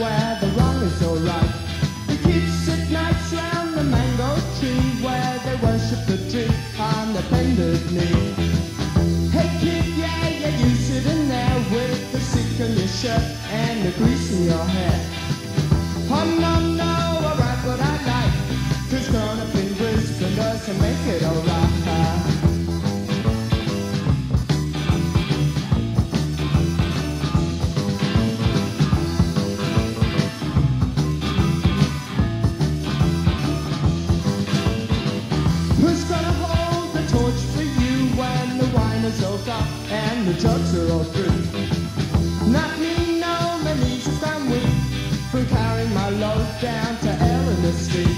where the wrong is alright. The kids sit nights round the mango tree where they worship the tree on the bended knee. Hey kid, yeah, yeah, you sitting there with the sick on your shirt and the grease in your hair. Oh no, no, write what I like, growing up in Brisbane doesn't make it alright. Through? Not me, no, have gone weak from carrying my load down to Eleanor Street.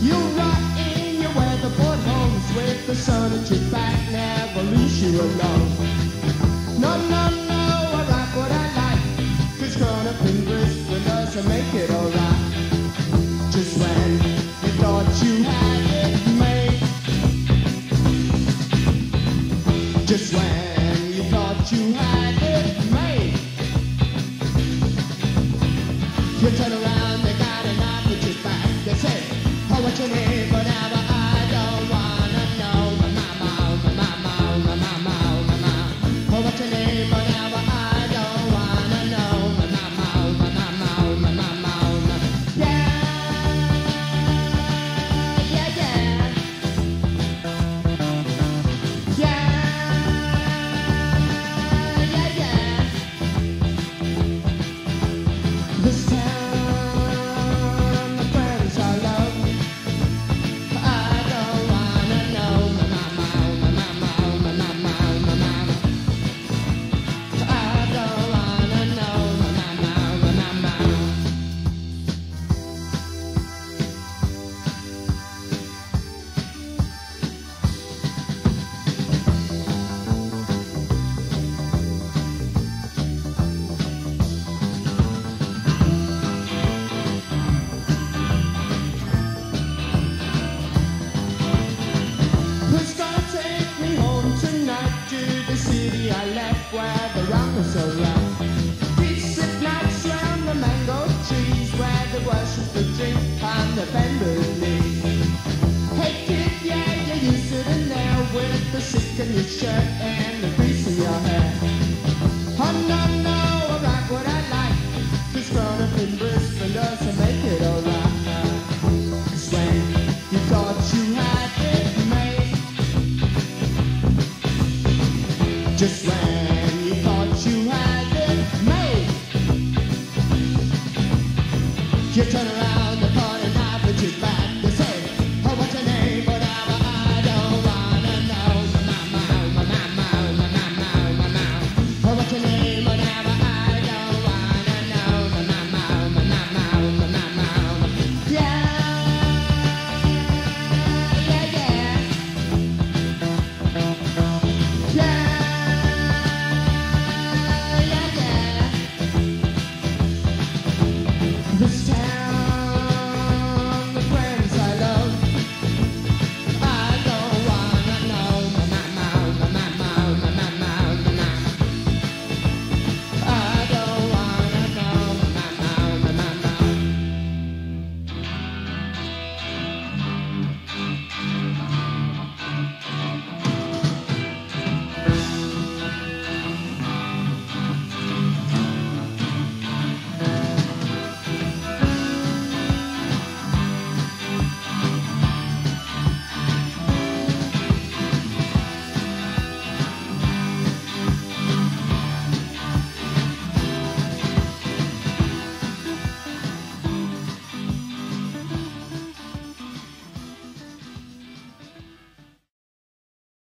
You rot in your weatherboard homes with the sun at your back, never leaves you alone. No, no, no, I what I like, cause growing up in doesn't make it alright. Just when you thought you had it made. Just when you had it made. You turn around, they got a knife at your back. They say, oh, what's your name? You turn around the corner now, but you